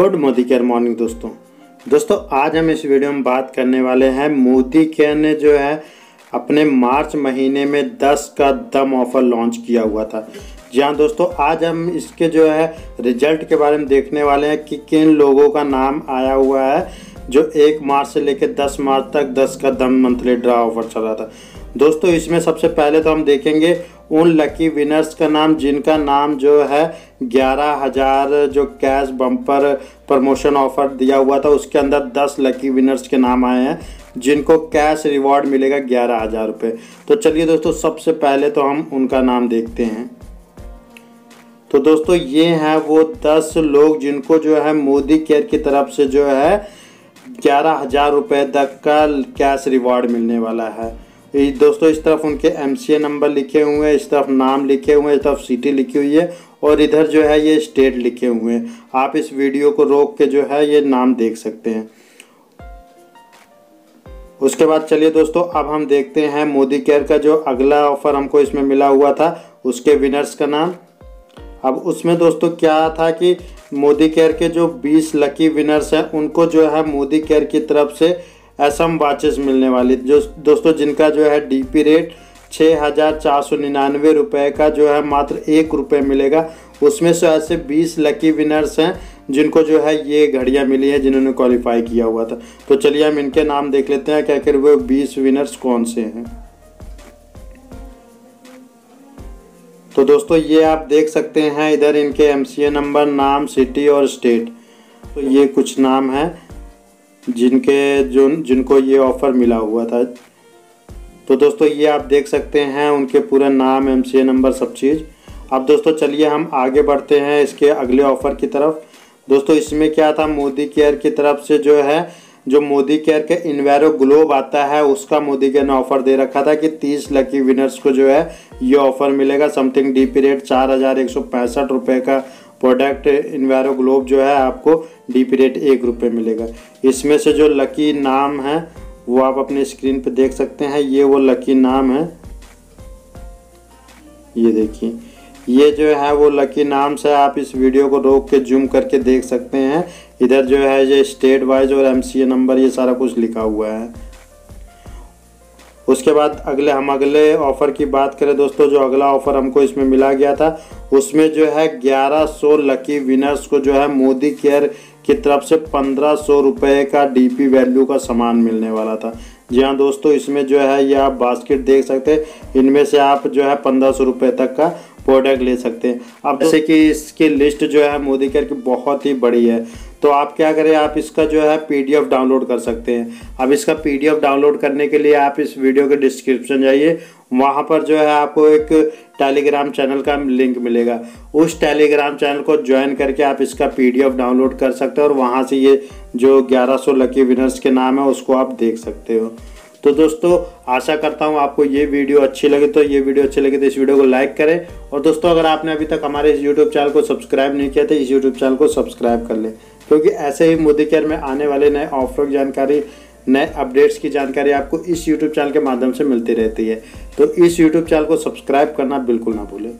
Good Modi care morning दोस्तों। दोस्तों, आज हम इस वीडियो में बात करने वाले हैं मोदी केयर ने जो है अपने मार्च महीने में 10 का दम ऑफ़र लॉन्च किया हुआ था। जी हाँ दोस्तों, आज हम इसके जो है रिज़ल्ट के बारे में देखने वाले हैं कि किन लोगों का नाम आया हुआ है जो एक मार्च से लेकर 10 मार्च तक 10 का दम मंथली ड्रा ऑफ़र चल रहा था। दोस्तों, इसमें सबसे पहले तो हम देखेंगे उन लकी विनर्स का नाम, जिनका नाम जो है, ग्यारह हज़ार जो कैश बम्पर प्रमोशन ऑफ़र दिया हुआ था, उसके अंदर दस लकी विनर्स के नाम आए हैं, जिनको कैश रिवॉर्ड मिलेगा ग्यारह हज़ार रुपये तो चलिए दोस्तों, सबसे पहले तो हम उनका नाम देखते हैं। तो दोस्तों, ये हैं वो दस लोग जिनको जो है मोदी केयर की तरफ़ से जो है, ग्यारह हज़ार रुपये तक का कैश रिवॉर्ड मिलने वाला है। दोस्तों, इस तरफ़ उनके एमसीए नंबर लिखे हुए हैं, इस तरफ़ नाम लिखे हुए हैं, इस तरफ़ सिटी लिखी हुई है और इधर जो है ये स्टेट लिखे हुए हैं। आप इस वीडियो को रोक के जो है ये नाम देख सकते हैं। उसके बाद चलिए दोस्तों, अब हम देखते हैं मोदी केयर का जो अगला ऑफ़र हमको इसमें मिला हुआ था, उसके विनर्स का नाम। अब उसमें दोस्तों क्या था कि मोदी केयर के जो 20 लकी विनर्स हैं, उनको जो है मोदी केयर की तरफ़ से एसम वाचेस मिलने वाली जो दोस्तों जिनका जो है डीपी रेट छः हज़ार चार सौ निन्यानवे रुपये का जो है मात्र एक रुपये मिलेगा, उसमें से ऐसे बीस लकी विनर्स हैं जिनको जो है ये घड़ियाँ मिली हैं जिन्होंने क्वालिफाई किया हुआ था। तो चलिए हम इनके नाम देख लेते हैं क्या कर वो बीस विनर्स कौन से हैं। तो दोस्तों ये आप देख सकते हैं इधर इनके एमसीए नंबर नाम सिटी और स्टेट तो ये कुछ नाम है। जिनके जो जिनको ये ऑफ़र मिला हुआ था। तो दोस्तों, ये आप देख सकते हैं उनके पूरा नाम एम नंबर सब चीज़। अब दोस्तों, चलिए हम आगे बढ़ते हैं इसके अगले ऑफ़र की तरफ़। दोस्तों, इसमें क्या था? मोदी केयर की तरफ़ से जो है, जो मोदी केयर के इन्वेरो ग्लोब आता है, उसका मोदी केयर ने ऑफ़र दे रखा था कि 30 लकी विनर्स को जो है, ये ऑफ़र मिलेगा। समथिंग डीपी रेट चार हज़ार एक सौ पैंसठ रुपये का प्रोडक्ट इन्वायरो ग्लोब जो है आपको डी पी रेट एक रुपये मिलेगा। इसमें से जो लकी नाम है, वो आप अपने स्क्रीन पे देख सकते हैं। ये वो लकी नाम है। ये देखिए। ये जो है वो लकी नाम से आप इस वीडियो को रोक के जूम करके देख सकते हैं। इधर जो है ये स्टेट वाइज और एमसीए नंबर, ये सारा कुछ लिखा हुआ है। उसके बाद अगले, हम अगले ऑफ़र की बात करें दोस्तों, जो अगला ऑफ़र हमको इसमें मिला गया था, उसमें जो है 1100 लकी विनर्स को जो है मोदी केयर की तरफ़ से पंद्रह सौ रुपये का डीपी वैल्यू का सामान मिलने वाला था। जी हाँ दोस्तों, इसमें जो है ये आप बास्केट देख सकते हैं। इनमें से आप जो है पंद्रह सौ रुपये तक का प्रोडक्ट ले सकते हैं। अब जैसे कि इसकी लिस्ट जो है मोदी केयर की बहुत ही बड़ी है। तो आप क्या करें आप इसका जो है पीडीएफ डाउनलोड कर सकते हैं। अब इसका पीडीएफ डाउनलोड करने के लिए आप इस वीडियो के डिस्क्रिप्शन जाइए। वहाँ पर जो है आपको एक टेलीग्राम चैनल का लिंक मिलेगा। उस टेलीग्राम चैनल को ज्वाइन करके आप इसका पीडीएफ डाउनलोड कर सकते हो और वहाँ से ये जो 1100 लकी विनर्स के नाम है उसको आप देख सकते हो। तो दोस्तों, आशा करता हूँ आपको ये वीडियो अच्छी लगे तो ये वीडियो अच्छी लगे तो इस वीडियो को लाइक करें। और दोस्तों, अगर आपने अभी तक हमारे इस यूट्यूब चैनल को सब्सक्राइब नहीं किया तो इस यूट्यूब चैनल को सब्सक्राइब कर लें। क्योंकि ऐसे ही मोदी केयर में आने वाले नए ऑफ़र जानकारी, नए अपडेट्स की जानकारी आपको इस यूट्यूब चैनल के माध्यम से मिलती रहती है। तो इस यूट्यूब चैनल को सब्सक्राइब करना बिल्कुल ना भूलें।